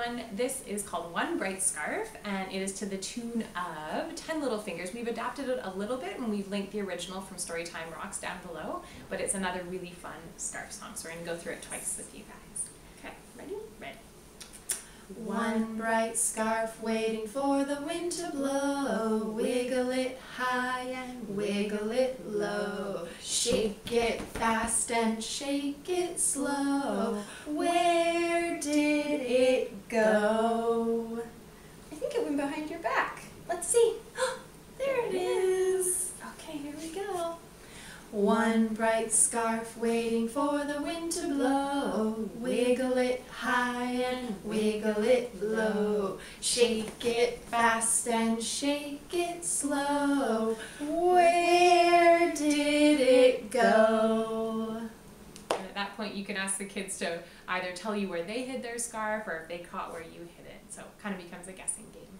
everyone. This is called One Bright Scarf and it is to the tune of 10 Little Fingers. We've adapted it a little bit and we've linked the original from Storytime Rocks down below, but it's another really fun scarf song, so we're going to go through it twice with you guys. Okay, ready? Ready. One bright scarf waiting for the wind to blow. Wiggle it high and wiggle it low. Shake it fast and shake it slow. It go? I think it went behind your back. Let's see. there it is. Okay, here we go. One bright scarf waiting for the wind to blow. Wiggle it high and wiggle it low. Shake it fast and shake it slow. Where point, you can ask the kids to either tell you where they hid their scarf or if they caught where you hid it. So it kind of becomes a guessing game.